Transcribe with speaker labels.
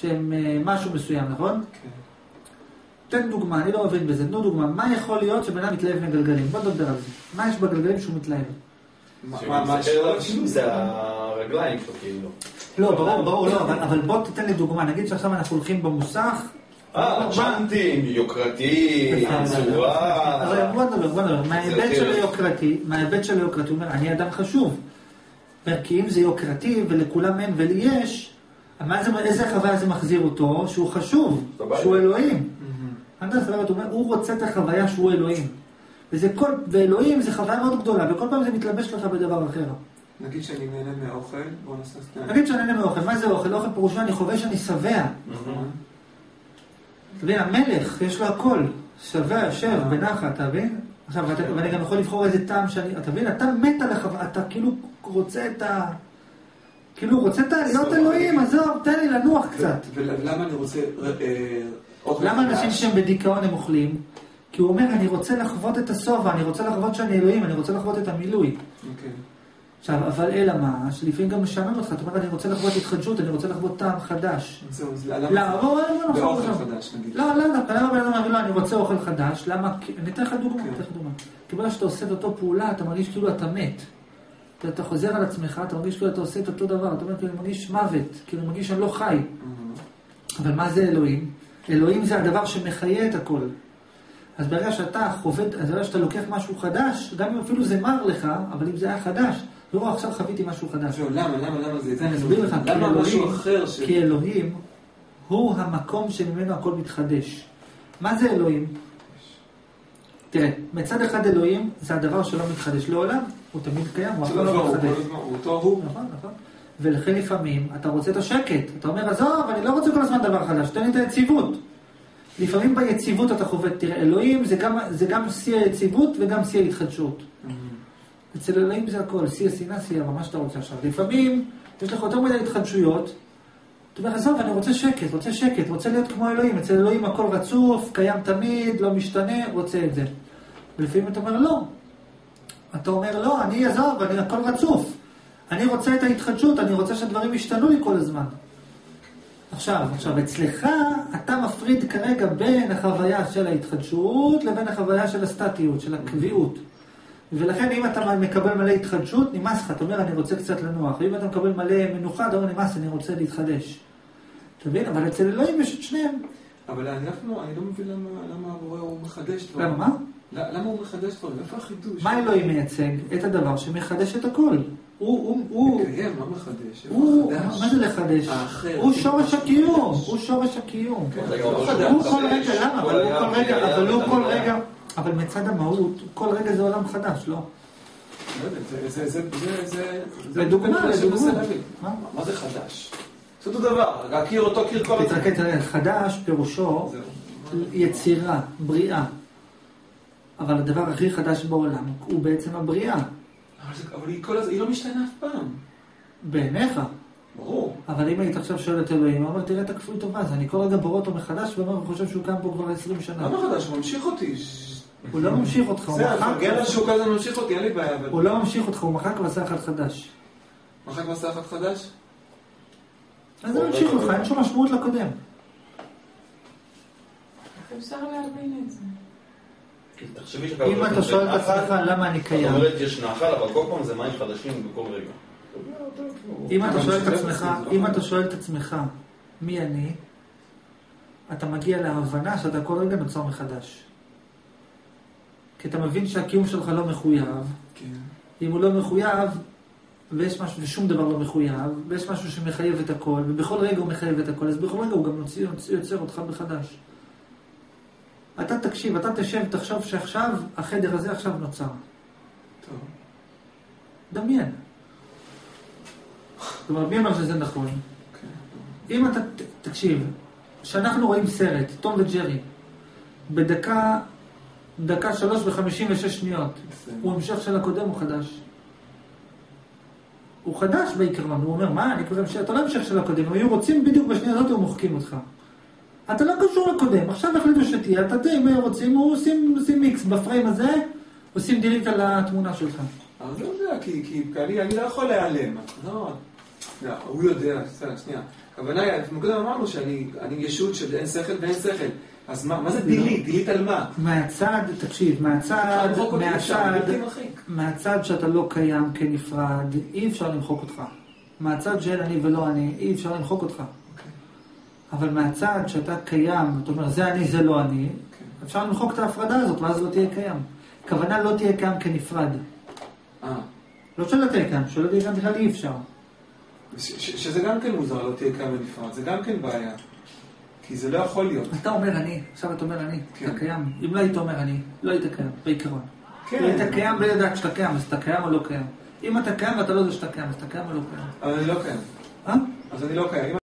Speaker 1: שהם אה, משהו מסוים, נכון?
Speaker 2: כן.
Speaker 1: תן דוגמה, אני לא מבין בזה, תנו דוגמה. מה יכול להיות שבן אדם מתלהב מגלגלים? בוא נדבר על זה. מה יש בגלגלים שהוא מתלהב?
Speaker 2: מה- מה-?
Speaker 3: כאילו זה הרגליים שלו, כאילו.
Speaker 1: לא, ברור, ברור, לא, אבל, אבל בוא תיתן לי דוגמה. נגיד שעכשיו אנחנו הולכים במוסך.
Speaker 3: אה, צ'אנטים, יוקרתי,
Speaker 1: אז
Speaker 3: צורה.
Speaker 1: בוא נדבר, בוא נדבר. מההיבט
Speaker 3: זה
Speaker 1: של היוקרתי, מההיבט של היוקרתי, הוא אומר, אני אדם חשוב. כי אם זה יוקרתי ולכולם אין ולי יש, זה, איזה חוויה זה מחזיר אותו? שהוא חשוב,
Speaker 3: סבבה.
Speaker 1: שהוא אלוהים. הרב אומר, הוא רוצה את החוויה שהוא אלוהים. וזה כל, ואלוהים זה חוויה מאוד גדולה, וכל פעם זה מתלבש לך בדבר אחר.
Speaker 2: נגיד שאני נהנה מהאוכל, בוא נעשה סתם.
Speaker 1: נגיד שאני נהנה מאוכל, מה זה אוכל? אוכל פירושו אני חווה שאני שבע.
Speaker 2: נכון.
Speaker 1: אתה מבין, המלך, יש לו הכל. שבע, יושב, בנחת, אתה מבין? עכשיו, ואני גם יכול לבחור איזה טעם שאני... אתה מבין? אתה מת על החוויה, אתה כאילו רוצה את ה... כאילו רוצה. להיות אלוהים, עזוב, תן לי לנוח קצת.
Speaker 2: ולמה אני רוצה אה, אוכל
Speaker 1: למה אנשים? שהם בדיכאון הם אוכלים? כי הוא אומר, אני רוצה לחוות את השובע, אני רוצה לחוות שאני אלוהים, אני רוצה לחוות את המילוי.
Speaker 2: אוקיי.
Speaker 1: עכשיו, אבל אלא מה, שלפעמים גם משעמם אותך, אתה אומר, אני רוצה לחוות התחדשות, אני רוצה לחוות טעם חדש.
Speaker 2: זהו, אז
Speaker 1: לא,
Speaker 2: למה?
Speaker 1: בוא, בוא נחשוב
Speaker 2: באוכל
Speaker 1: עכשיו.
Speaker 2: חדש נגיד.
Speaker 1: לא, לא דווקא, למה בן אדם אומר, לא, אני רוצה אוכל חדש, למה? אני אתן לך דוגמא,
Speaker 2: כן.
Speaker 1: אתן לך דוגמא. כי ברגע שאתה עושה את אותו פעולה, אתה מרגיש כאילו אתה מת. אתה- חוזר על עצמך, אתה מרגיש כאילו אתה עושה את אותו דבר, אתה אומר, כאילו, מרגיש מוות, כאילו, מרגיש שאני לא חי.
Speaker 2: מהמם.
Speaker 1: אבל מה זה אלוהים? אלוהים זה הדבר שמחיה את הכל. אז ברגע שאתה חווה, אז ברגע שאתה לוקח משהו חדש, גם אם אפילו זה מר לך, אבל אם זה היה חדש, לא, עכשיו חוויתי משהו חדש.
Speaker 2: זהו, למה, למה, למה זה?
Speaker 1: אני אסביר לך,
Speaker 2: למה משהו
Speaker 1: אלוהים,
Speaker 2: אחר ש...
Speaker 1: כי אלוהים הוא המקום שממנו הכל מתחדש. מה זה אלוהים? תראה, מצד אחד אלוהים זה הדבר שלא מתחדש לעולם, הוא תמיד קיים, הוא אף פעם לא מתחדש.
Speaker 2: הוא אותו הוא.
Speaker 1: נכון, נכון. ולכן לפעמים אתה רוצה את השקט. אתה אומר, עזוב, אני לא רוצה כל הזמן דבר חדש, תן לי את היציבות. לפעמים ביציבות אתה חווה, תראה, אלוהים זה גם, זה גם שיא היציבות וגם שיא ההתחדשות.
Speaker 2: מהמם.
Speaker 1: אצל אלוהים זה הכל, שיא השנאה, שיא מה שאתה רוצה עכשיו. לפעמים יש לך יותר מדי התחדשויות, אתה אומר, עזוב, אני רוצה שקט, רוצה שקט, רוצה להיות כמו אלוהים. אצל אלוהים הכל רצוף, קיים תמיד, לא משתנה, רוצה את זה. ולפעמים אתה אומר, לא. אתה אומר, לא, אני עזוב, אני הכל רצוף. אני רוצה את ההתחדשות, אני רוצה שהדברים ישתנו לי כל הזמן. עכשיו, עכשיו, אצלך אתה מפריד כרגע בין החוויה של ההתחדשות לבין החוויה של הסטטיות, של הקביעות. ולכן אם אתה מקבל מלא התחדשות, נמאס לך, אתה אומר אני רוצה קצת לנוח. ואם אתה מקבל מלא מנוחה, אתה אומר נמאס, אני רוצה להתחדש. אתה מבין? אבל אצל אלוהים יש את שניהם.
Speaker 2: אבל לא, אני לא מבין למה, למה הבורא הוא מחדש דברים.
Speaker 1: למה
Speaker 2: למה הוא מחדש דברים? איפה החידוש?
Speaker 1: מה אלוהים מייצג? את הדבר שמחדש את הכל. הוא, הוא, הוא,
Speaker 2: מקיים, לא מחדש.
Speaker 1: הוא? מה זה לחדש? הוא שורש הקיום, הוא שורש הקיום.
Speaker 2: כן, לא.
Speaker 1: הוא כל. רגע, למה? אבל הוא כל רגע, אבל הוא כל. רגע, אבל מצד המהות, כל רגע זה עולם חדש, לא?
Speaker 2: לא יודע, זה- זה- זה- זה- זה... זה
Speaker 1: לדוגמה, לדוגמה. מה?
Speaker 2: זה חדש? זה אותו דבר, להכיר אותו
Speaker 1: תראה, חדש פירושו. יצירה, בריאה. אבל הדבר הכי חדש בעולם הוא בעצם הבריאה,
Speaker 2: אבל זה- אבל היא כל הזמן, היא לא משתנה אף פעם.
Speaker 1: בעיניך.
Speaker 2: ברור.
Speaker 1: אבל אם היית עכשיו שואל את אלוהים, הוא אומר, תראה את הכפוי טובה, אז אני כל רגע בורא אותו מחדש, ואומר, הוא חושב שהוא קם פה כבר 20 שנה.
Speaker 2: למה חדש? הוא ממשיך אותי.
Speaker 1: הוא לא ממשיך אותך, הוא
Speaker 2: זה,
Speaker 1: מחק,
Speaker 2: מפרגן לו שהוא כל הזמן ממשיך אותי, אין לי בעיה. אבל-
Speaker 1: הוא לא ממשיך אותך, הוא מחק ועשה אחד חדש.
Speaker 2: מחק מסע אחד חדש?
Speaker 1: אז זה ממשיך אותך, אין שום משמעות לקודם.
Speaker 4: איך אפשר להבין את זה?
Speaker 3: תחשבי שאתה
Speaker 1: אם אתה שואל את עצמך למה אני קיים,
Speaker 3: אומרת יש נחל, אבל כל פעם זה מים חדשים בכל רגע.
Speaker 1: אם אתה שואל את עצמך, אם. אתה שואל את עצמך מי אני, אתה מגיע להבנה שאתה כל רגע נוצר מחדש. כי אתה מבין שהקיום שלך לא מחויב,
Speaker 2: כן.
Speaker 1: אם הוא לא מחויב, ויש משהו, ושום דבר לא מחויב, ויש משהו שמחייב את הכל, ובכל רגע הוא מחייב את הכל, אז בכל רגע הוא גם יוצר אותך מחדש. אתה תקשיב, אתה תשב, תחשוב שעכשיו, החדר הזה עכשיו נוצר.
Speaker 2: טוב.
Speaker 1: דמיין. כלומר, מי אומר שזה נכון?
Speaker 2: כן.
Speaker 1: אם אתה, ת- תקשיב, כשאנחנו רואים סרט, תום וג'רי, בדקה, דקה שלוש וחמישים ושש שניות,
Speaker 2: בסדר.
Speaker 1: הוא המשך של הקודם, הוא חדש. הוא חדש בעיקרון, הוא אומר, מה, אני קודם, אתה לא המשך של הקודם, הם היו רוצים בדיוק בשנייה הזאת, הם מוחקים אותך. אתה לא קשור לקודם, עכשיו החליטו שתהיה, אתה תהיה, אם רוצים, הוא עושים, מיקס בפריים הזה, עושים דילית על התמונה שלך.
Speaker 2: אבל לא יודע, כי, אני, לא יכול להיעלם. לא, לא, הוא יודע, שנייה. הכוונה היא, מקודם אמרנו שאני אני ישות של אין שכל ואין שכל. אז מה מה זה דילית? דילית על מה?
Speaker 1: מהצד, תקשיב, מהצד, מהצד. מהצד שאתה לא קיים כנפרד, אי אפשר למחוק אותך. מהצד שאין אני ולא אני, אי אפשר למחוק אותך. אבל מהצד שאתה קיים, אתה אומר, זה אני, זה לא אני,
Speaker 2: כן.
Speaker 1: אפשר למחוק את ההפרדה הזאת, ואז לא תהיה קיים. הכוונה לא תהיה קיים כנפרד.
Speaker 2: אה,
Speaker 1: לא שלא תהיה קיים, שלא תהיה קיים בכלל אי אפשר.
Speaker 2: ש- ש- שזה גם כן מוזר, לא תהיה קיים בנפרד, זה גם כן בעיה. כי זה לא יכול להיות.
Speaker 1: אתה אומר אני, עכשיו אתה אומר אני,
Speaker 2: כן.
Speaker 1: אתה קיים. אם לא היית אומר אני, לא היית קיים, בעיקרון.
Speaker 2: כן.
Speaker 1: אם היית קיים בלי לדעת שאתה קיים, אז אתה קיים או לא קיים. אם אתה קיים ואתה לא יודע שאתה קיים, אז אתה קיים או לא קיים.
Speaker 2: אבל אני לא קיים.
Speaker 1: אה?
Speaker 2: אז אני לא קיים.